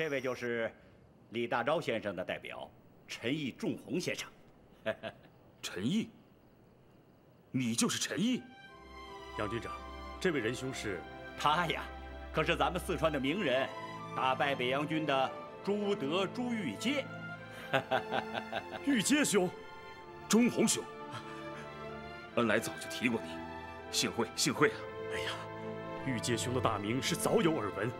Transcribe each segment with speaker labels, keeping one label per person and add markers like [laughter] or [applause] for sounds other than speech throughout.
Speaker 1: 这位就是李大钊先生的代表，陈毅仲宏先生。[laughs]
Speaker 2: 陈毅，你就是陈毅，
Speaker 3: 杨军长，这位仁兄是
Speaker 1: 他呀，可是咱们四川的名人，打败北洋军的朱德朱玉阶。[laughs]
Speaker 3: 玉阶兄，
Speaker 2: 钟宏兄，恩来早就提过你，幸会幸会啊！
Speaker 3: 哎呀，玉阶兄的大名是早有耳闻，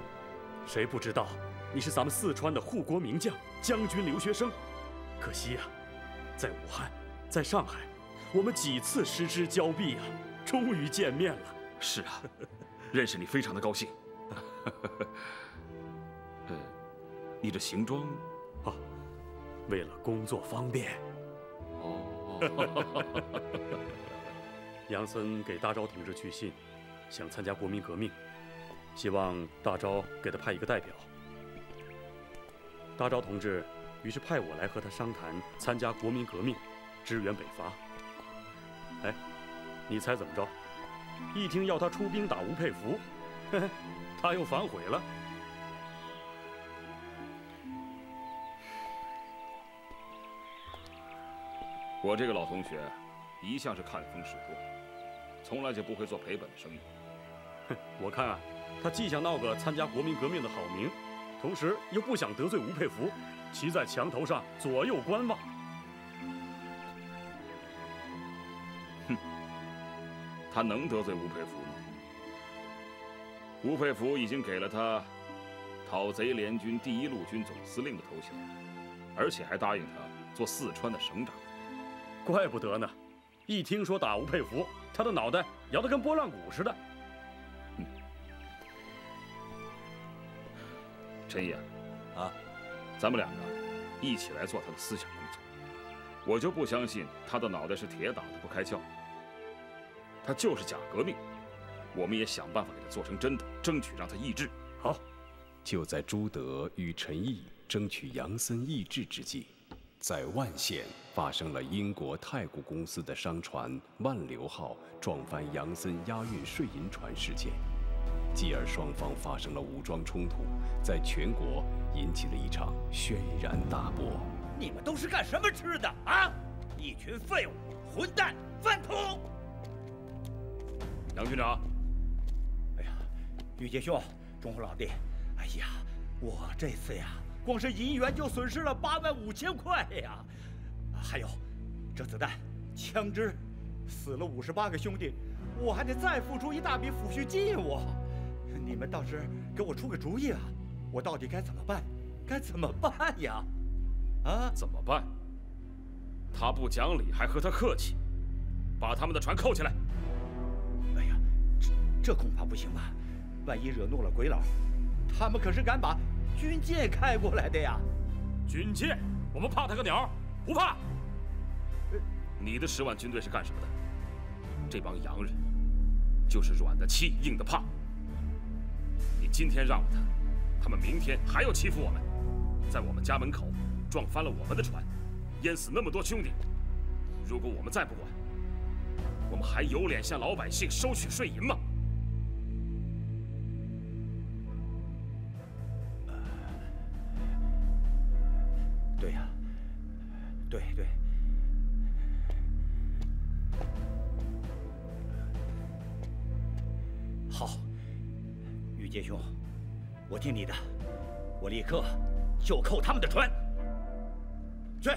Speaker 3: 谁不知道你是咱们四川的护国名将、将军留学生？可惜呀，在武汉，在上海，我们几次失之交臂啊，终于见面了。
Speaker 2: 是啊，[laughs] 认识你非常的高兴。[laughs] 呃，你这行装，
Speaker 3: 啊，为了工作方便。哦。[laughs] 杨森给大昭同志去信，想参加国民革命，希望大昭给他派一个代表。大钊同志于是派我来和他商谈参加国民革命，支援北伐。哎，你猜怎么着？一听要他出兵打吴佩孚，他又反悔了。
Speaker 2: 我这个老同学，一向是看风使舵，从来就不会做赔本的生意。
Speaker 3: 哼，我看啊，他既想闹个参加国民革命的好名，同时又不想得罪吴佩孚，骑在墙头上左右观望。
Speaker 2: 哼，他能得罪吴佩孚吗？吴佩孚已经给了他讨贼联军第一路军总司令的头衔，而且还答应他做四川的省长。
Speaker 3: 怪不得呢，一听说打吴佩孚，他的脑袋摇得跟拨浪鼓似的。
Speaker 2: 陈毅，
Speaker 1: 啊，
Speaker 2: 咱们两个一起来做他的思想工作。我就不相信他的脑袋是铁打的不开窍。他就是假革命，我们也想办法给他做成真的，争取让他抑制。
Speaker 3: 好，
Speaker 4: 就在朱德与陈毅争取杨森抑制之际。在万县发生了英国太古公司的商船“万流号”撞翻杨森押运税银船事件，继而双方发生了武装冲突，在全国引起了一场轩然大波。
Speaker 1: 你们都是干什么吃的啊？一群废物、混蛋、饭桶！
Speaker 2: 杨军长，
Speaker 1: 哎呀，玉杰兄，钟虎老弟，哎呀，我这次呀。光是银元就损失了八万五千块呀，还有这子弹、枪支，死了五十八个兄弟，我还得再付出一大笔抚恤金。我，你们倒是给我出个主意啊！我到底该怎么办？该怎么办呀？啊？
Speaker 2: 怎么办？他不讲理还和他客气，把他们的船扣起来。
Speaker 1: 哎呀，这这恐怕不行吧？万一惹怒了鬼佬，他们可是敢把。军舰开过来的呀，
Speaker 2: 军舰，我们怕他个鸟，不怕。你的十万军队是干什么的？这帮洋人，就是软的欺，硬的怕。今天让了他，他们明天还要欺负我们，在我们家门口撞翻了我们的船，淹死那么多兄弟。如果我们再不管，我们还有脸向老百姓收取税银吗？
Speaker 1: 听你的，我立刻就扣他们的船。去，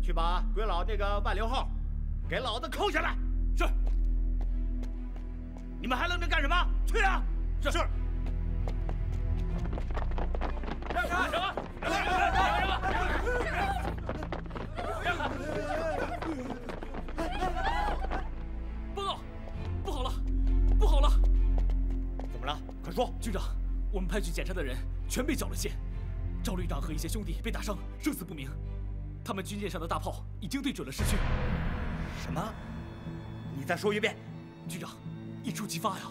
Speaker 1: 去把鬼佬那个万流号给老子扣下来。
Speaker 2: 是。
Speaker 1: 你们还愣着干什么？去啊！
Speaker 2: 是是。
Speaker 1: 让开！让开！让开！让开！
Speaker 5: 报告，不好了，不好了！
Speaker 1: 怎么了？快说！
Speaker 5: 军长，我们派去检查的人全被缴了械，赵旅长和一些兄弟被打伤，生死不明。他们军舰上的大炮已经对准了市区。
Speaker 1: 什么？你再说一遍！
Speaker 5: 局长，一触即发呀！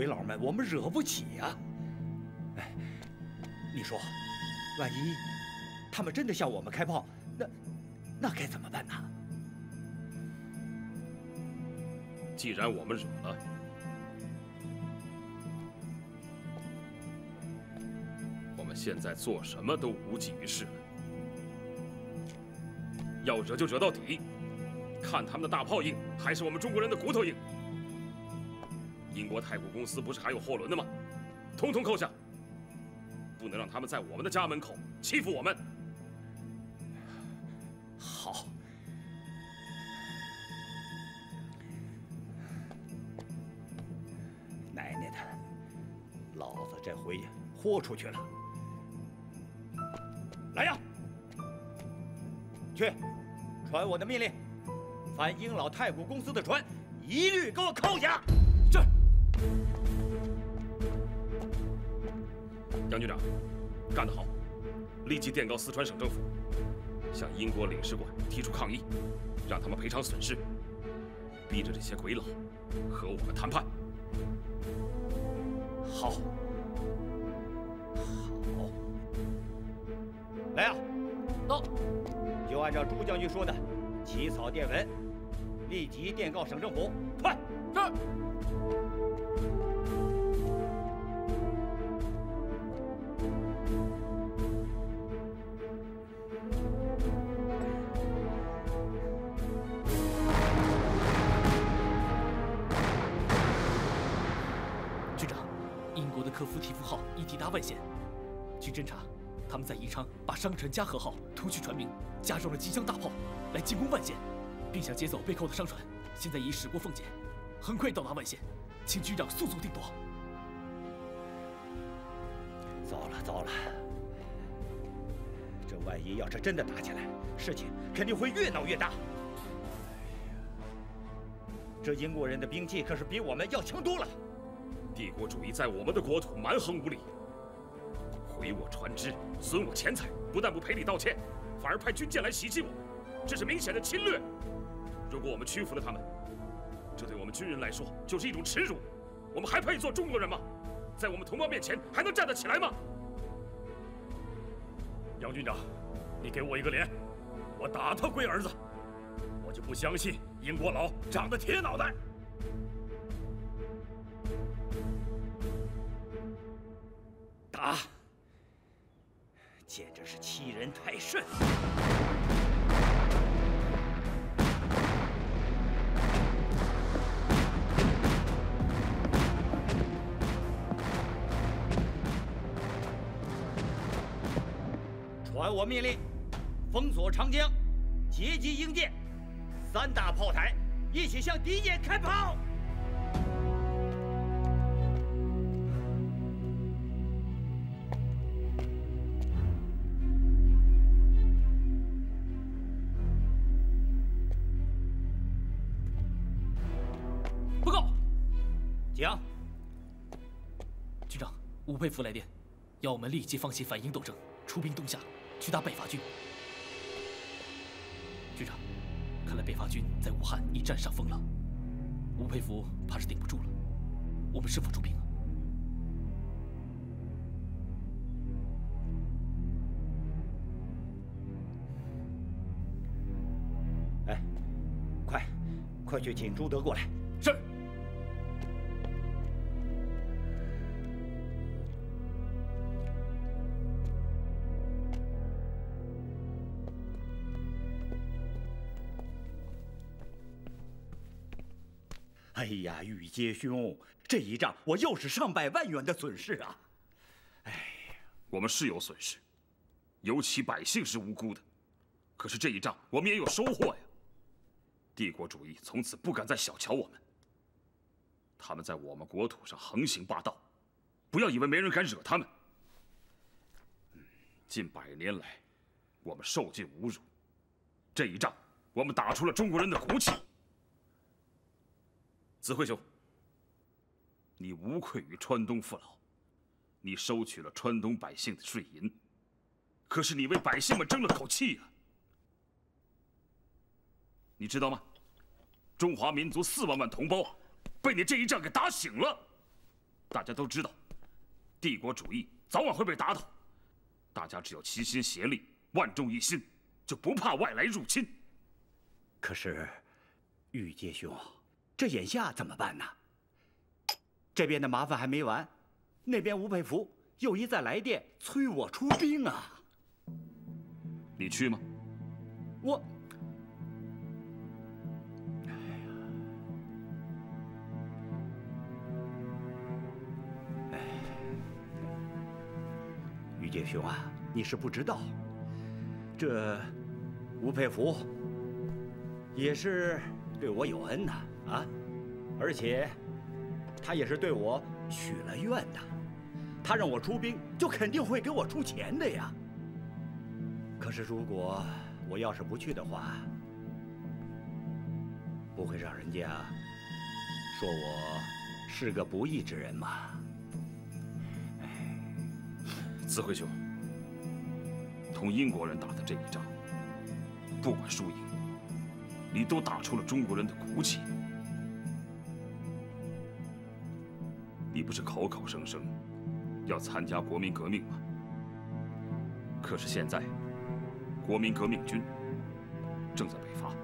Speaker 1: 鬼佬们我们惹不起呀。哎，你说，万一他们真的向我们开炮，那那该怎么办呢？
Speaker 2: 既然我们惹了，我们现在做什么都无济于事了。要惹就惹到底，看他们的大炮硬，还是我们中国人的骨头硬。英国太古公司不是还有货轮的吗？统统扣下，不能让他们在我们的家门口欺负我们。
Speaker 1: 好。奶奶的，老子这回豁出去了。来呀，去，传我的命令，凡英老太古公司的船，一律给我扣下。
Speaker 5: 是。
Speaker 2: 杨局长，干得好！立即电告四川省政府，向英国领事馆提出抗议，让他们赔偿损失，逼着这些鬼佬和我们谈判。
Speaker 1: 好，好，来呀，
Speaker 5: 到，
Speaker 1: 就按照朱将军说的，起草电文，立即电告省政府，快！
Speaker 5: 是。英国的科夫提夫号已抵达万县。据侦查，他们在宜昌把商船嘉禾号突去船名，加装了机枪大炮，来进攻万县，并想劫走被扣的商船。现在已驶过奉节，很快到达万县，请局长速速定夺。
Speaker 1: 糟了糟了，这万一要是真的打起来，事情肯定会越闹越大。这英国人的兵器可是比我们要强多了。
Speaker 2: 帝国主义在我们的国土蛮横无理，毁我船只，损我钱财，不但不赔礼道歉，反而派军舰来袭击我，这是明显的侵略。如果我们屈服了他们，这对我们军人来说就是一种耻辱。我们还配做中国人吗？在我们同胞面前还能站得起来吗？
Speaker 3: 杨军长，你给我一个连，我打他龟儿子！我就不相信英国佬长得铁脑袋。
Speaker 1: 打！简直是欺人太甚！传我命令，封锁长江，截击英舰，三大炮台一起向敌舰开炮！
Speaker 5: 长，吴佩孚来电，要我们立即放弃反英斗争，出兵东下，去打北伐军。局长，看来北伐军在武汉已占上风了，吴佩孚怕是顶不住了。我们是否出兵啊？
Speaker 1: 哎，快，快去请朱德过来。
Speaker 5: 是。
Speaker 1: 哎呀，玉阶兄，这一仗我又是上百万元的损失啊！
Speaker 2: 哎我们是有损失，尤其百姓是无辜的。可是这一仗我们也有收获呀。帝国主义从此不敢再小瞧我们。他们在我们国土上横行霸道，不要以为没人敢惹他们。近百年来，我们受尽侮辱。这一仗，我们打出了中国人的骨气。子惠兄，你无愧于川东父老，你收取了川东百姓的税银，可是你为百姓们争了口气呀。你知道吗？中华民族四万万同胞被你这一仗给打醒了。大家都知道，帝国主义早晚会被打倒。大家只要齐心协力，万众一心，就不怕外来入侵。
Speaker 1: 可是，玉阶兄，这眼下怎么办呢？这边的麻烦还没完，那边吴佩孚又一再来电催我出兵啊！
Speaker 2: 你去吗？
Speaker 1: 我，哎呀，哎，玉阶兄啊，你是不知道，这吴佩孚也是对我有恩呐啊，啊而且他也是对我许了愿的，他让我出兵，就肯定会给我出钱的呀。可是如果我要是不去的话，不会让人家说我是个不义之人吗？
Speaker 2: 子辉兄，同英国人打的这一仗，不管输赢，你都打出了中国人的骨气。你不是口口声声要参加国民革命吗？可是现在，国民革命军正在北伐，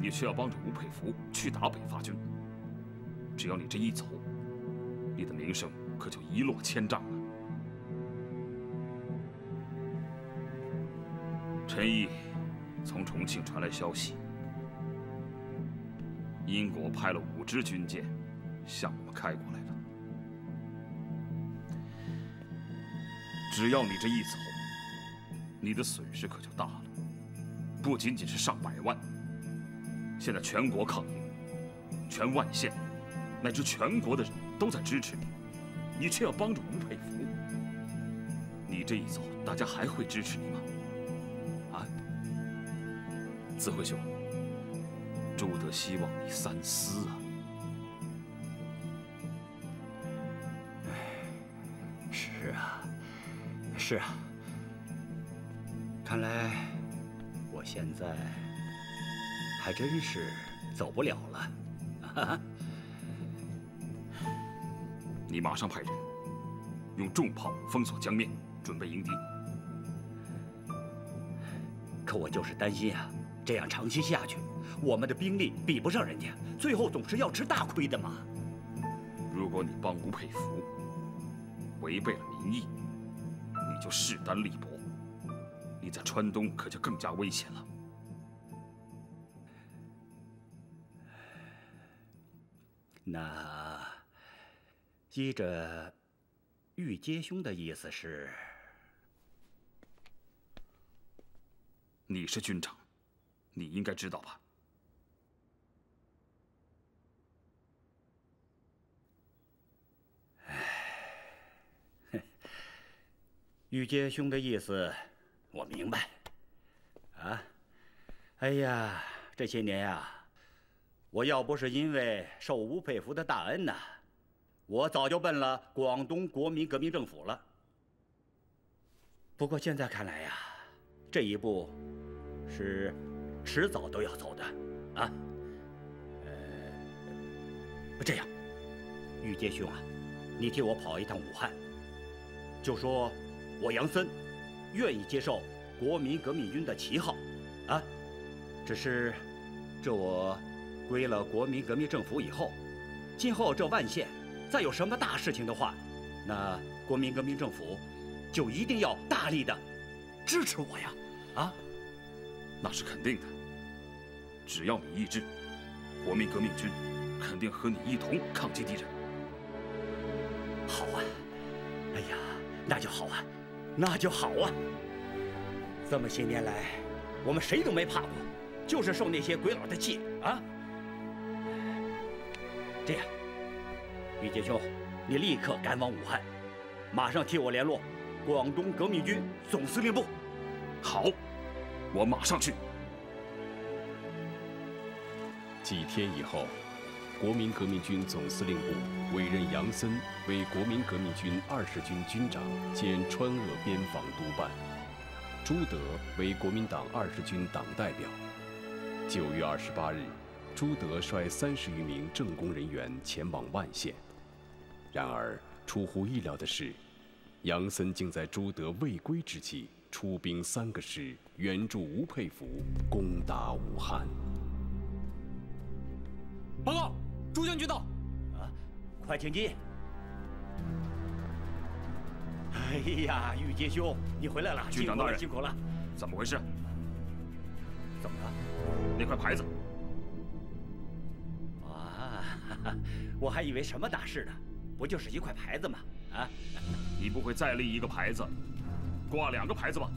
Speaker 2: 你却要帮着吴佩孚去打北伐军。只要你这一走，你的名声可就一落千丈了。陈毅从重庆传来消息，英国派了五支军舰向我们开过来只要你这一走，你的损失可就大了，不仅仅是上百万。现在全国抗英，全万县，乃至全国的人都在支持你，你却要帮助吴佩孚。你这一走，大家还会支持你吗？啊，子辉兄，朱德希望你三思啊！
Speaker 1: 是啊，看来我现在还真是走不了了。啊 [laughs]
Speaker 2: 你马上派人用重炮封锁江面，准备迎敌。
Speaker 1: 可我就是担心啊，这样长期下去，我们的兵力比不上人家，最后总是要吃大亏的嘛。
Speaker 2: 如果你帮吴佩孚，违背了民意，你就势单力薄，你在川东可就更加危险了。
Speaker 1: 那依着玉阶兄的意思是，
Speaker 2: 你是军长，你应该知道吧？
Speaker 1: 玉阶兄的意思，我明白。啊，哎呀，这些年呀、我要不是因为受吴佩孚的大恩呐、我早就奔了广东国民革命政府了。不过现在看来呀、这一步是迟早都要走的，啊。呃，这样，玉阶兄啊，你替我跑一趟武汉，就说我杨森愿意接受国民革命军的旗号，啊，只是这我归了国民革命政府以后，今后这万县再有什么大事情的话，那国民革命政府就一定要大力的支持我呀，啊，
Speaker 2: 那是肯定的。只要你意志，国民革命军肯定和你一同抗击敌人。
Speaker 1: 好啊，哎呀，那就好啊，那就好啊。这么些年来，我们谁都没怕过，就是受那些鬼佬的气啊。这样，玉杰兄，你立刻赶往武汉，马上替我联络广东革命军总司令部。
Speaker 2: 好，我马上去。
Speaker 4: 几天以后，国民革命军总司令部委任杨森为国民革命军二十军军长兼川鄂边防督办，朱德为国民党二十军党代表。九月二十八日，朱德率三十余名政工人员前往万县。然而，出乎意料的是，杨森竟在朱德未归之际，出兵三个师援助吴佩孚攻打武汉。
Speaker 5: 报告，朱将军到。
Speaker 1: 啊，快请进。哎呀，玉阶兄，你回来了，
Speaker 2: 军长大人
Speaker 1: 辛苦了。
Speaker 2: 怎么回事？
Speaker 1: 怎么了？
Speaker 2: 那块牌子。
Speaker 1: 啊，[laughs] 我还以为什么大事呢，不就是一块牌子吗？啊，
Speaker 2: 你不会再立一个牌子，挂两个牌子吧？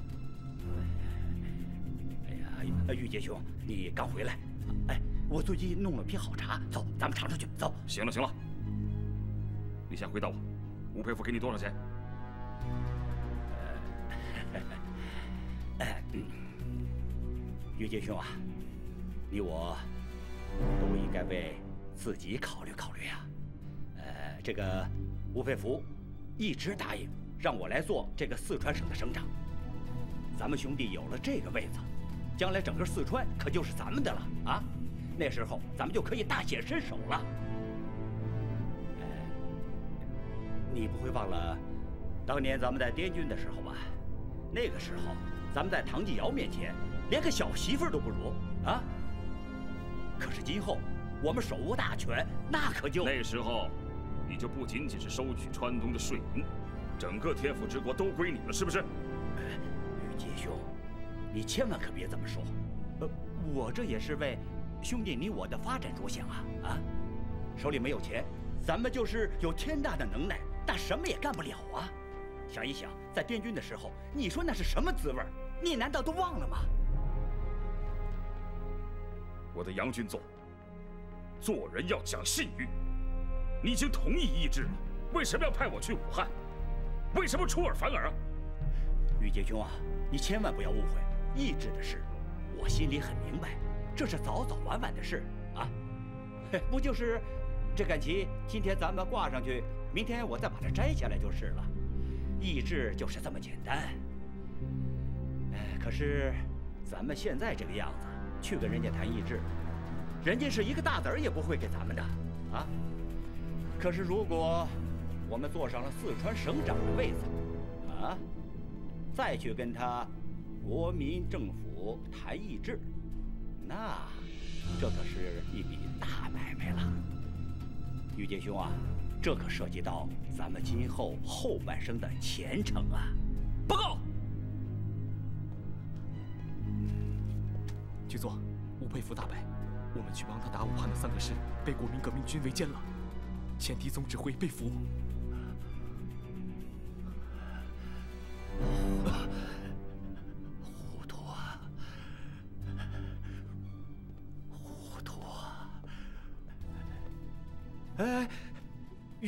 Speaker 1: 哎呀，玉阶兄，你刚回来。哎，我最近弄了批好茶，走，咱们尝尝去。走。
Speaker 2: 行了行了，你先回答我，吴佩孚给你多少钱？[laughs]
Speaker 1: 玉杰兄啊，你我都应该为自己考虑考虑啊。呃，这个吴佩孚一直答应让我来做这个四川省的省长。咱们兄弟有了这个位子，将来整个四川可就是咱们的了啊！那时候咱们就可以大显身手了。呃，你不会忘了当年咱们在滇军的时候吧？那个时候咱们在唐继尧面前。连个小媳妇都不如啊！可是今后我们手握大权，那可就……
Speaker 2: 那时候，你就不仅仅是收取川东的税银，整个天府之国都归你了，是不是？
Speaker 1: 玉阶兄，你千万可别这么说。呃，我这也是为兄弟你我的发展着想啊！啊，手里没有钱，咱们就是有天大的能耐，那什么也干不了啊！想一想，在滇军的时候，你说那是什么滋味？你难道都忘了吗？
Speaker 2: 我的杨军座，做人要讲信誉。你已经同意义制了，为什么要派我去武汉？为什么出尔反尔啊？
Speaker 1: 玉杰兄啊，你千万不要误会，义制的事，我心里很明白，这是早早晚晚的事啊。不就是这杆旗，今天咱们挂上去，明天我再把它摘下来就是了。意志就是这么简单。哎，可是咱们现在这个样子。去跟人家谈意志，人家是一个大子儿也不会给咱们的，啊！可是如果我们坐上了四川省长的位子，啊，再去跟他国民政府谈意志，那这可是一笔大买卖了。玉阶兄啊，这可涉及到咱们今后后半生的前程啊！
Speaker 5: 报告。局座，吴佩孚大败，我们去帮他打武汉的三个师被国民革命军围歼了，前敌总指挥被俘。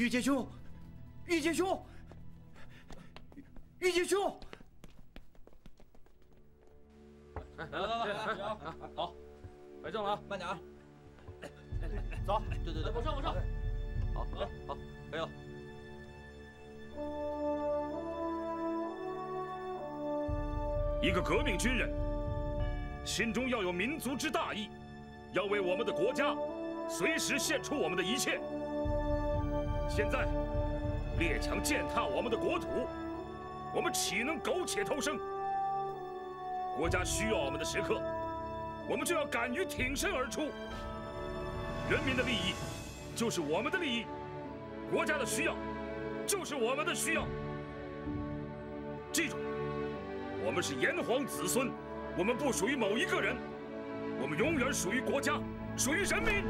Speaker 1: 玉阶兄，玉阶兄，玉阶兄！
Speaker 6: 来来来来，好，摆正了啊，慢点啊，
Speaker 1: 走，
Speaker 6: 对对对，
Speaker 5: 往上往上，
Speaker 6: 好，好，好，可以了。
Speaker 2: 一个革命军人，心中要有民族之大义，要为我们的国家随时献出我们的一切。现在列强践踏我们的国土，我们岂能苟且偷生？国家需要我们的时刻，我们就要敢于挺身而出。人民的利益就是我们的利益，国家的需要就是我们的需要。记住，我们是炎黄子孙，我们不属于某一个人，我们永远属于国家，属于人民。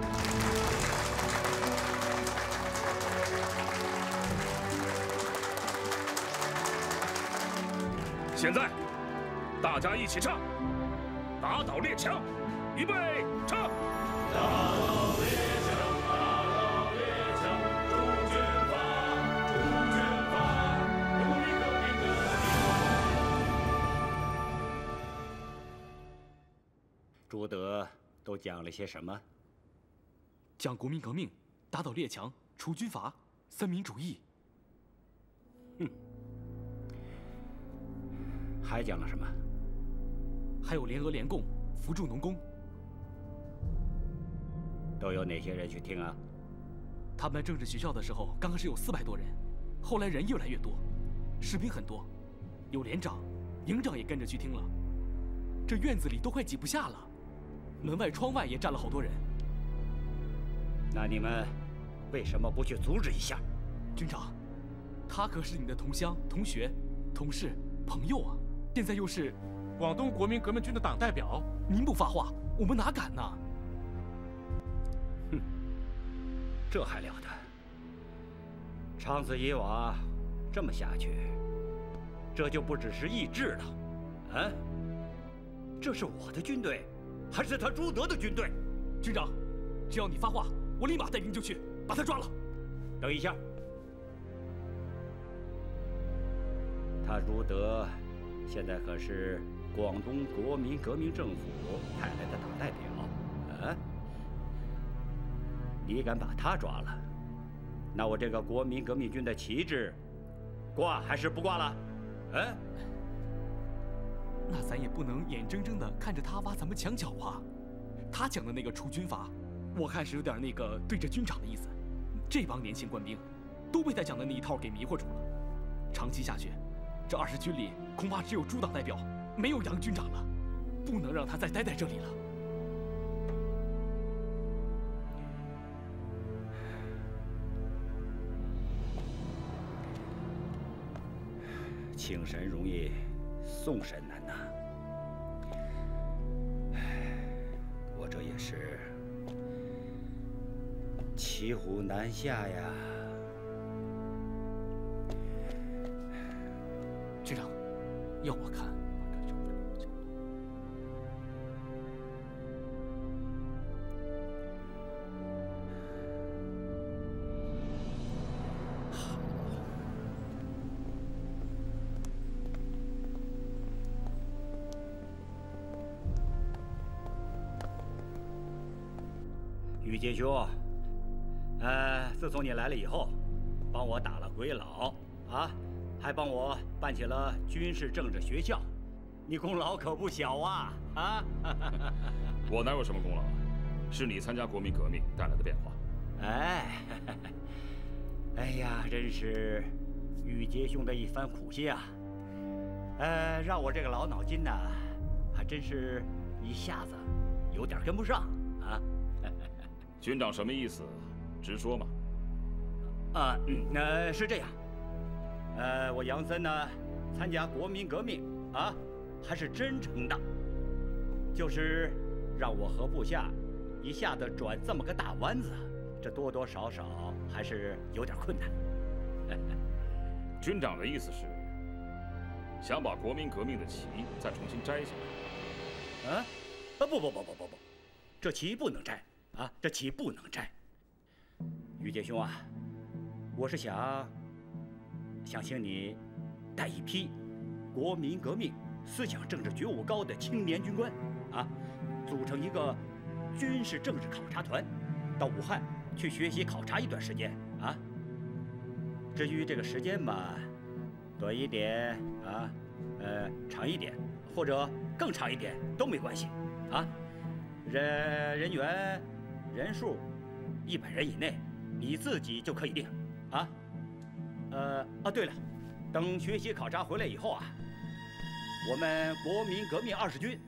Speaker 2: 现在。大家一起唱，打倒列强，预备，唱。打倒列强，打倒列强，除军发，朱军发，革命革命革命。
Speaker 1: 朱德都讲了些什么？
Speaker 5: 讲国民革命，打倒列强，除军阀，三民主义。
Speaker 1: 哼，还讲了什么？
Speaker 5: 还有联俄联共扶助农工，
Speaker 1: 都有哪些人去听啊？
Speaker 5: 他们政治学校的时候，刚开始有四百多人，后来人越来越多，士兵很多，有连长、营长也跟着去听了。这院子里都快挤不下了，门外、窗外也站了好多人。
Speaker 1: 那你们为什么不去阻止一下？
Speaker 5: 军长，他可是你的同乡、同学、同事、朋友啊！现在又是
Speaker 7: 广东国民革命军的党代表，
Speaker 5: 您不发话，我们哪敢呢？
Speaker 1: 哼，这还了得！长此以往，这么下去，这就不只是意志了，啊？这是我的军队，还是他朱德的军队？
Speaker 5: 军长，只要你发话，我立马带兵就去把他抓了。
Speaker 1: 等一下，他朱德现在可是广东国民革命政府派来的党代表，啊？你敢把他抓了，那我这个国民革命军的旗帜挂还是不挂了？嗯？
Speaker 5: 那咱也不能眼睁睁的看着他挖咱们墙角啊！他讲的那个除军法，我看是有点那个对着军长的意思。这帮年轻官兵，都被他讲的那一套给迷惑住了。长期下去，这二十军里恐怕只有朱党代表，没有杨军长了。不能让他再待在这里了。
Speaker 1: 请神容易送神难呐！我这也是骑虎难下呀。
Speaker 5: 师长，要我看。
Speaker 1: 玉杰兄，呃，自从你来了以后，帮我打了鬼佬，啊，还帮我办起了军事政治学校，你功劳可不小啊！啊，[laughs]
Speaker 2: 我哪有什么功劳？是你参加国民革命带来的变化。
Speaker 1: 哎，[laughs] 哎呀，真是玉杰兄的一番苦心啊！呃，让我这个老脑筋呢，还真是一下子有点跟不上啊。[laughs]
Speaker 2: 军长什么意思？直说嘛。
Speaker 1: 啊，嗯，呃，是这样。呃，我杨森呢，参加国民革命啊，还是真诚的。就是让我和部下一下子转这么个大弯子，这多多少少还是有点困难。[laughs]
Speaker 2: 军长的意思是想把国民革命的旗再重新摘下
Speaker 1: 来。啊？啊不不不不不不，这旗不能摘。啊，这旗不能摘。玉杰兄啊，我是想，想请你带一批国民革命思想政治觉悟高的青年军官，啊，组成一个军事政治考察团，到武汉去学习考察一段时间啊。至于这个时间嘛，短一点啊，呃，长一点，或者更长一点都没关系，啊，人人员。人数一百人以内，你自己就可以定，啊，呃，啊，对了，等学习考察回来以后啊，我们国民革命二十军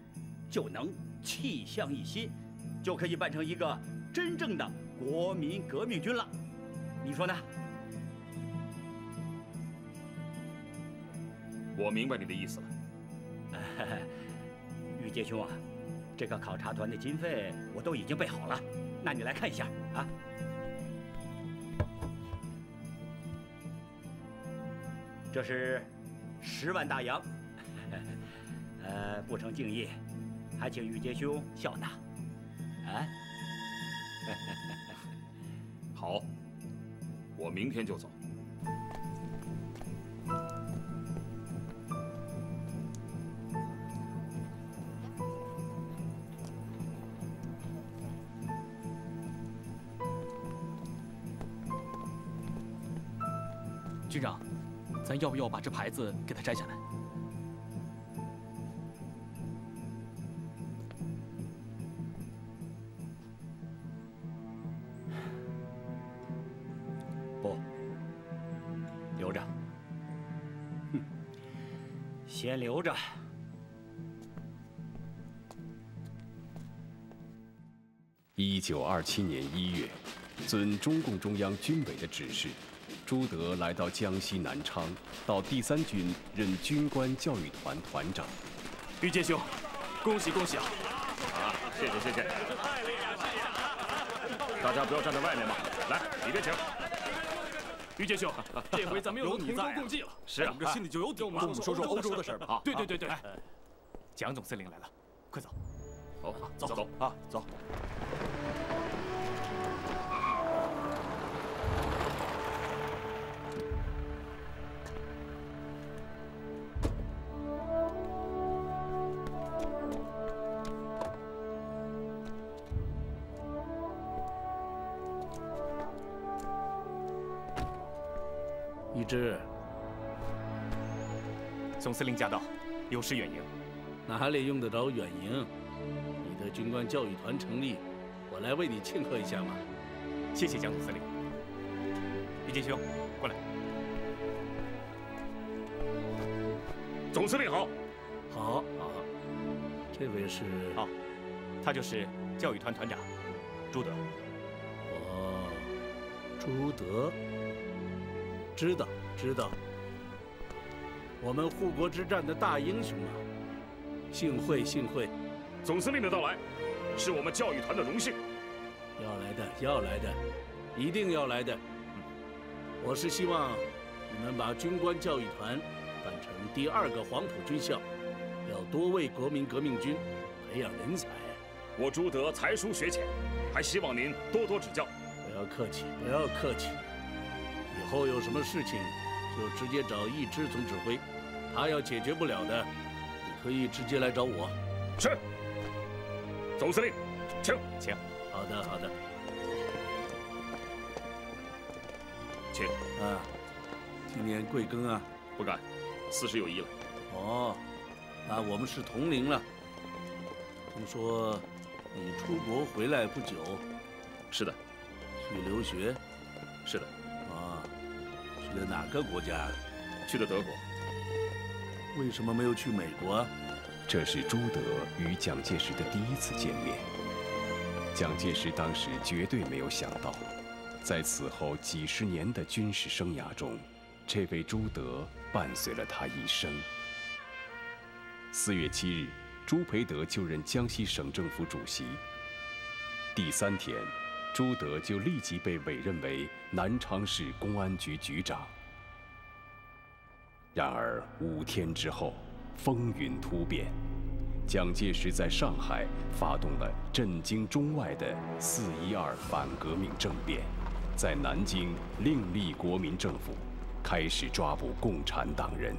Speaker 1: 就能气象一新，就可以办成一个真正的国民革命军了，你说呢？
Speaker 2: 我明白你的意思了，[laughs]
Speaker 1: 玉杰兄啊，这个考察团的经费我都已经备好了。那你来看一下啊，这是十万大洋，[laughs] 呃，不成敬意，还请玉杰兄笑纳，啊？[laughs]
Speaker 2: 好，我明天就走。
Speaker 5: 军长，咱要不要把这牌子给他摘下来？不，留着。
Speaker 1: 哼，先留着。
Speaker 4: 一九二七年一月，遵中共中央军委的指示。朱德来到江西南昌，到第三军任军官教育团团长。
Speaker 7: 玉杰兄，恭喜恭喜啊！
Speaker 2: 啊，谢谢谢谢。大家不要站在外面嘛，来，里边请。
Speaker 7: 于杰兄，这回咱们又能同舟共济了。
Speaker 2: 是啊，
Speaker 7: 我们这心里就有底了。
Speaker 5: 跟我们说说欧洲的事吧。
Speaker 2: 好，
Speaker 7: 对对对对。蒋总司令来了，快走。
Speaker 2: 好，走
Speaker 7: 走
Speaker 5: 啊，走。
Speaker 8: 一只，
Speaker 7: 总司令驾到，有失远迎。
Speaker 8: 哪里用得着远迎？你的军官教育团成立，我来为你庆贺一下嘛。
Speaker 7: 谢谢蒋总司令。李进兄，过来。
Speaker 2: 总司令好。
Speaker 8: 好，好。这位是？
Speaker 7: 哦，他就是教育团团长朱德。
Speaker 8: 哦，朱德。知道，知道。我们护国之战的大英雄啊！幸会，幸会。
Speaker 2: 总司令的到来，是我们教育团的荣幸。
Speaker 8: 要来的，要来的，一定要来的。我是希望你们把军官教育团办成第二个黄埔军校，要多为国民革命军培养人才。
Speaker 2: 我朱德才疏学浅，还希望您多多指教。
Speaker 8: 不要客气，不要客气。以后有什么事情，就直接找易之总指挥，他要解决不了的，你可以直接来找我。
Speaker 2: 是。总司令，请
Speaker 7: 请。
Speaker 8: 好的，好的。
Speaker 2: 请。
Speaker 8: 啊，今年贵庚啊？
Speaker 2: 不敢，四十有一了。
Speaker 8: 哦，那我们是同龄了。听说你出国回来不久？
Speaker 2: 是的。
Speaker 8: 去留学？
Speaker 2: 是的。
Speaker 8: 啊，去了哪个国家？
Speaker 2: 去了德国。
Speaker 8: 为什么没有去美国？
Speaker 4: 这是朱德与蒋介石的第一次见面。蒋介石当时绝对没有想到，在此后几十年的军事生涯中，这位朱德伴随了他一生。四月七日，朱培德就任江西省政府主席。第三天，朱德就立即被委任为南昌市公安局局长。然而五天之后，风云突变，蒋介石在上海发动了震惊中外的“四一二”反革命政变，在南京另立国民政府，开始抓捕共产党人。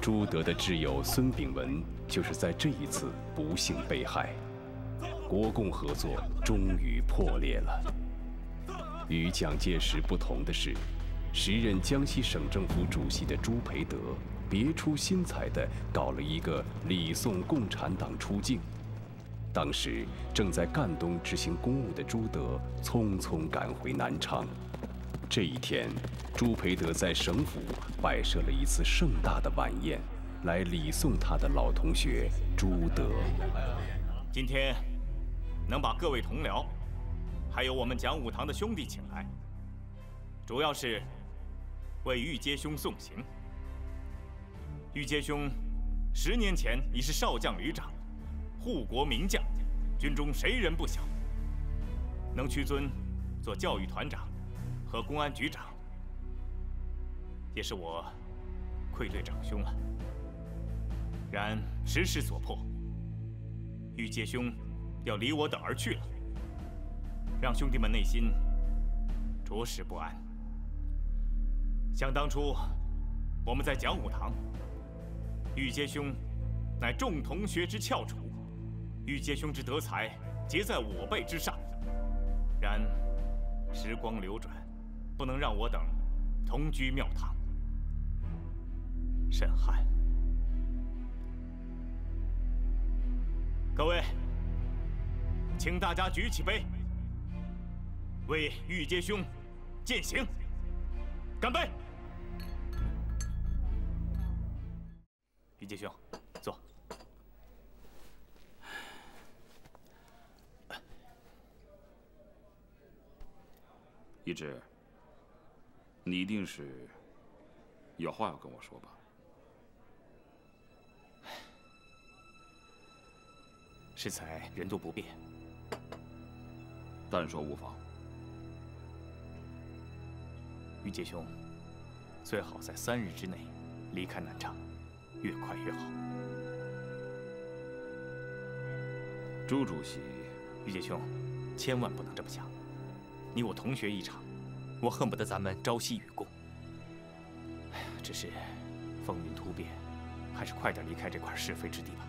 Speaker 4: 朱德的挚友孙炳文就是在这一次不幸被害，国共合作终于破裂了。与蒋介石不同的是。时任江西省政府主席的朱培德别出心裁地搞了一个礼送共产党出境。当时正在赣东执行公务的朱德匆匆赶回南昌。这一天，朱培德在省府摆设了一次盛大的晚宴，来礼送他的老同学朱德。
Speaker 7: 今天能把各位同僚，还有我们讲武堂的兄弟请来，主要是。为玉阶兄送行。玉阶兄，十年前已是少将旅长，护国名将，军中谁人不晓？能屈尊做教育团长和公安局长，也是我愧对长兄了。然时势所迫，玉阶兄要离我等而去了，让兄弟们内心着实不安。想当初，我们在讲武堂，玉阶兄乃众同学之翘楚，玉阶兄之德才皆在我辈之上。然时光流转，不能让我等同居庙堂，甚憾。各位，请大家举起杯，为玉阶兄践行，干杯！玉阶兄，坐。
Speaker 2: 一志，你一定是有话要跟我说吧？[sighs]
Speaker 7: 适才人多不便，
Speaker 2: 但说无妨。
Speaker 7: 于杰兄，最好在三日之内离开南昌，越快越好。
Speaker 2: 朱主席，
Speaker 7: 于杰兄，千万不能这么想。你我同学一场，我恨不得咱们朝夕与共。哎呀，只是风云突变，还是快点离开这块是非之地吧。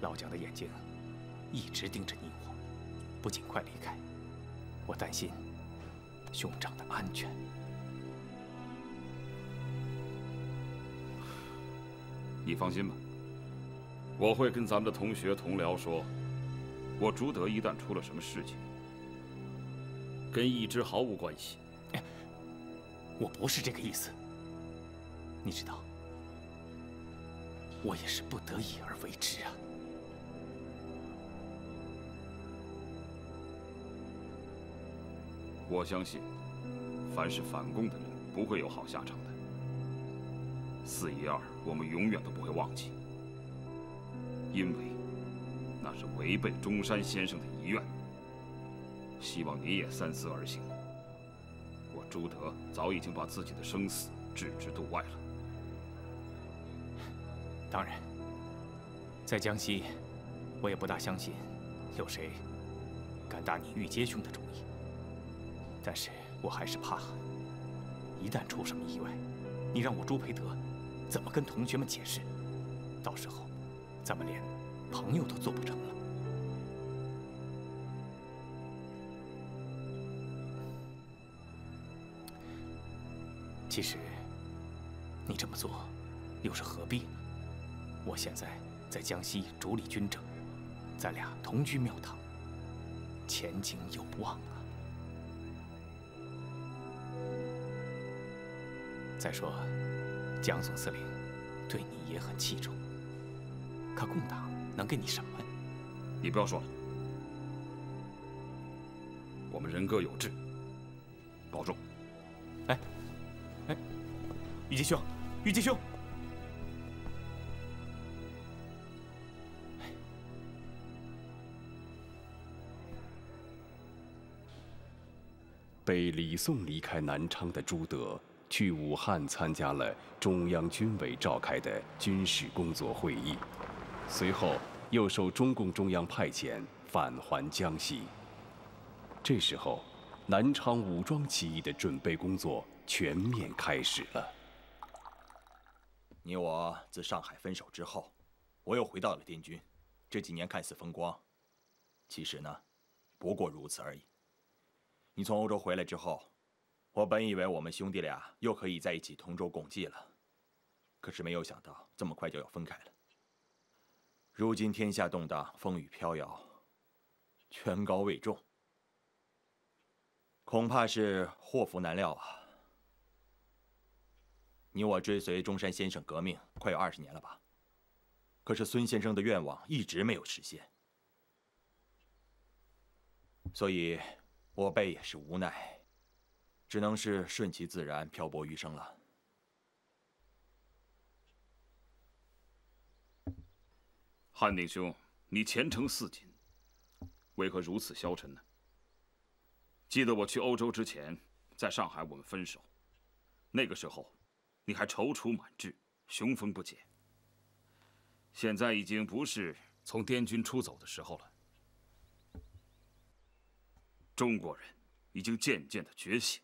Speaker 7: 老蒋的眼睛一直盯着你我，不尽快离开，我担心兄长的安全。[sighs]
Speaker 2: 你放心吧，我会跟咱们的同学同僚说。我朱德一旦出了什么事情，跟一之毫无关系。
Speaker 7: 我不是这个意思。你知道，我也是不得已而为之啊。
Speaker 2: 我相信，凡是反共的人不会有好下场的。四一二，我们永远都不会忘记，因为。那是违背中山先生的遗愿，希望你也三思而行。我朱德早已经把自己的生死置之度外了。
Speaker 7: 当然，在江西，我也不大相信有谁敢打你玉阶兄的主意。但是我还是怕，一旦出什么意外，你让我朱培德怎么跟同学们解释？到时候，咱们连……朋友都做不成了。其实，你这么做，又是何必呢？我现在在江西主理军政，咱俩同居庙堂，前景有望啊。再说，蒋总司令对你也很器重，可共党。能给你什么？
Speaker 2: 你不要说了。我们人各有志，保重。
Speaker 7: 哎，哎，玉阶兄，玉阶兄。
Speaker 4: 被李宋离开南昌的朱德，去武汉参加了中央军委召开的军事工作会议。随后又受中共中央派遣返还江西。这时候，南昌武装起义的准备工作全面开始了。
Speaker 9: 你我自上海分手之后，我又回到了滇军。这几年看似风光，其实呢，不过如此而已。你从欧洲回来之后，我本以为我们兄弟俩又可以在一起同舟共济了，可是没有想到这么快就要分开了。如今天下动荡，风雨飘摇，权高位重，恐怕是祸福难料啊！你我追随中山先生革命快有二十年了吧？可是孙先生的愿望一直没有实现，所以我辈也是无奈，只能是顺其自然，漂泊余生了。
Speaker 2: 汉鼎兄，你前程似锦，为何如此消沉呢？记得我去欧洲之前，在上海我们分手，那个时候，你还踌躇满志，雄风不减。现在已经不是从滇军出走的时候了。中国人已经渐渐的觉醒。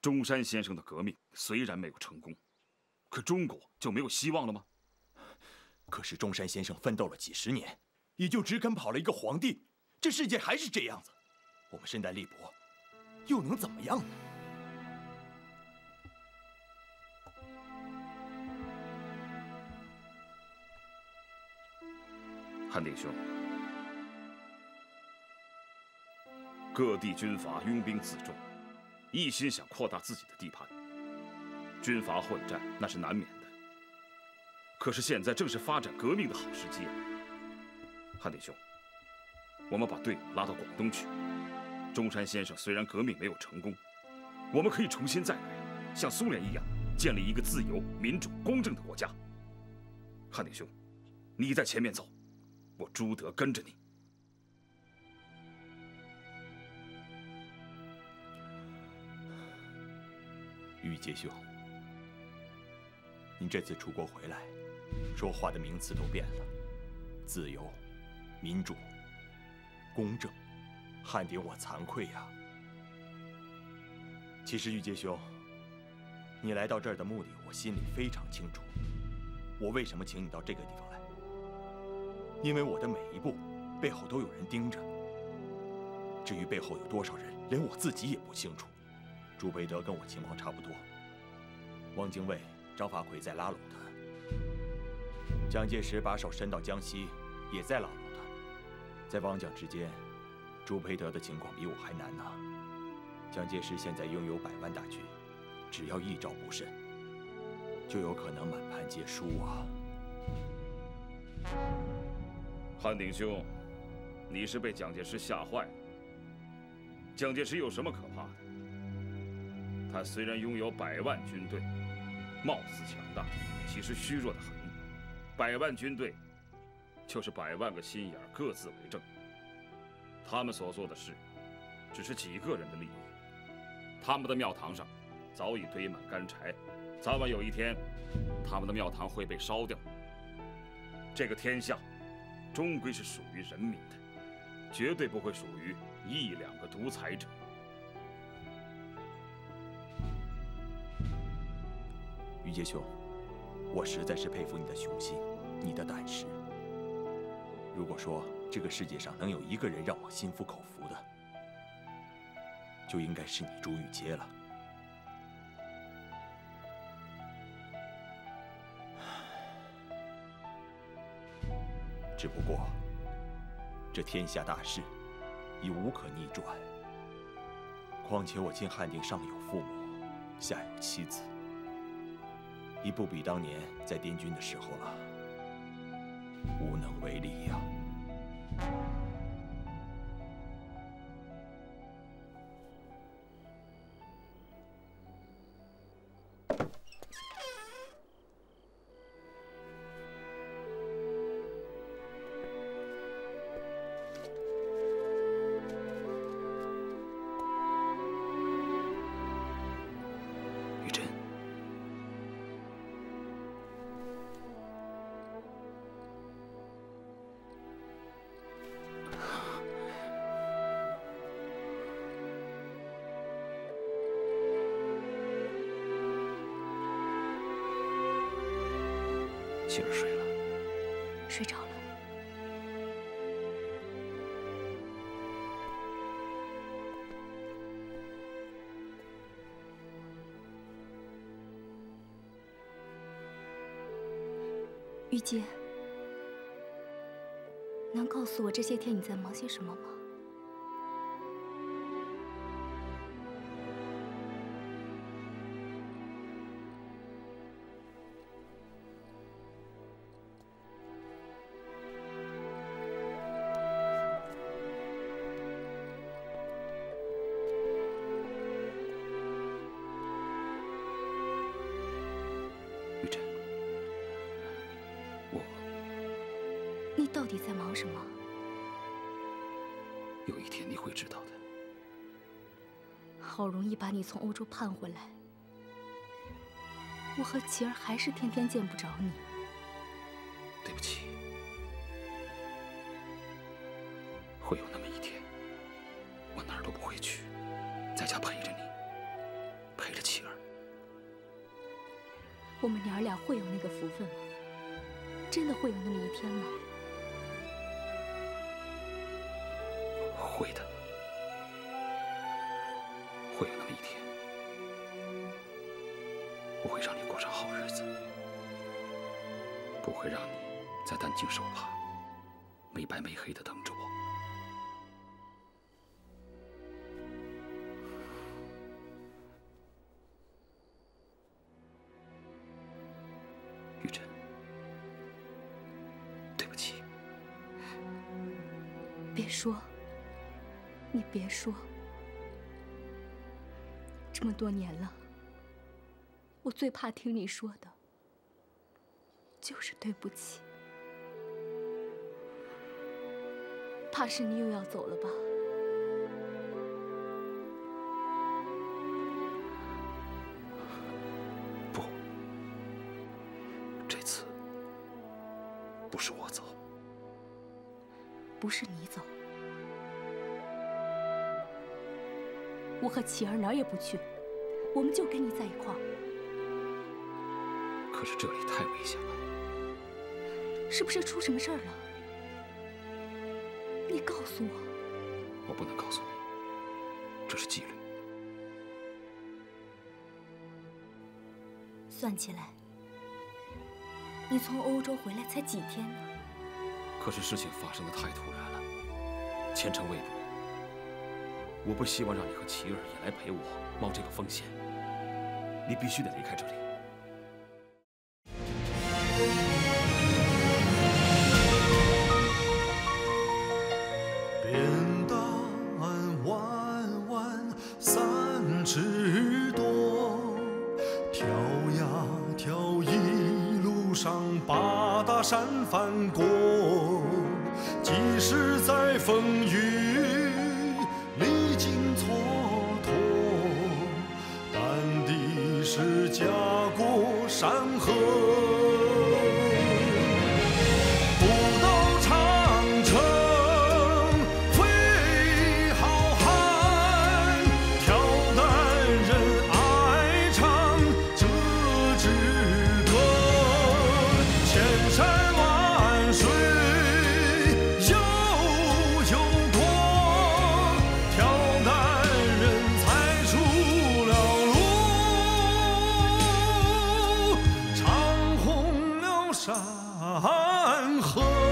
Speaker 2: 中山先生的革命虽然没有成功，可中国就没有希望了吗？
Speaker 9: 可是中山先生奋斗了几十年，也就只肯跑了一个皇帝，这世界还是这样子，我们身在力薄，又能怎么样呢？
Speaker 2: 汉鼎兄，各地军阀拥兵自重，一心想扩大自己的地盘，军阀混战那是难免的。可是现在正是发展革命的好时机啊！汉鼎兄，我们把队伍拉到广东去。中山先生虽然革命没有成功，我们可以重新再来，像苏联一样建立一个自由、民主、公正的国家。汉鼎兄，你在前面走，我朱德跟着你。
Speaker 9: 玉阶兄，你这次出国回来，说话的名词都变了，自由、民主、公正，汉鼎我惭愧呀。其实玉阶兄，你来到这儿的目的，我心里非常清楚。我为什么请你到这个地方来？因为我的每一步背后都有人盯着。至于背后有多少人，连我自己也不清楚。朱培德跟我情况差不多，汪精卫、张发奎在拉拢他，蒋介石把手伸到江西，也在拉拢他。在汪蒋之间，朱培德的情况比我还难呢。蒋介石现在拥有百万大军，只要一招不慎，就有可能满盘皆输啊！
Speaker 2: 汉鼎兄，你是被蒋介石吓坏了。蒋介石有什么可怕的？他虽然拥有百万军队，貌似强大，其实虚弱的很。百万军队就是百万个心眼各自为政。他们所做的事，只是几个人的利益。他们的庙堂上早已堆满干柴，早晚有一天，他们的庙堂会被烧掉。这个天下，终归是属于人民的，绝对不会属于一两个独裁者。
Speaker 9: 于杰兄，我实在是佩服你的雄心，你的胆识。如果说这个世界上能有一个人让我心服口服的，就应该是你朱玉阶了。只不过，这天下大势已无可逆转。况且我今汉定上有父母，下有妻子。已不比当年在滇军的时候了，无能为力呀。
Speaker 2: 妻儿睡了，
Speaker 10: 睡着了。玉洁，能告诉我这些天你在忙些什么吗？你从欧洲盼回来，我和琪儿还是天天见不着你。
Speaker 2: 对不起，会有那么一天，我哪儿都不会去，在家陪着你，陪着琪儿。
Speaker 10: 我们娘儿俩会有那个福分吗？真的会有那么一天吗？
Speaker 2: 会的。会有那么一天。我会让你过上好日子。不会让你再担惊受怕，没白没黑的等着我。玉珍。对不起。
Speaker 10: 别说。你别说。这么多年了，我最怕听你说的，就是对不起。怕是你又要走了吧？
Speaker 11: 不，这次不是我走，
Speaker 10: 不是你走，我和琪儿哪儿也不去，我们就跟你在一块儿。
Speaker 11: 可是这里太危险了，
Speaker 10: 是不是出什么事儿了？你告诉我，
Speaker 11: 我不能告诉你，这是纪律。
Speaker 10: 算起来，你从欧洲回来才几天呢？
Speaker 11: 可是事情发生的太突然了，前程未卜。我不希望让你和琪儿也来陪我冒这个风险。你必须得离开这里。
Speaker 12: 河。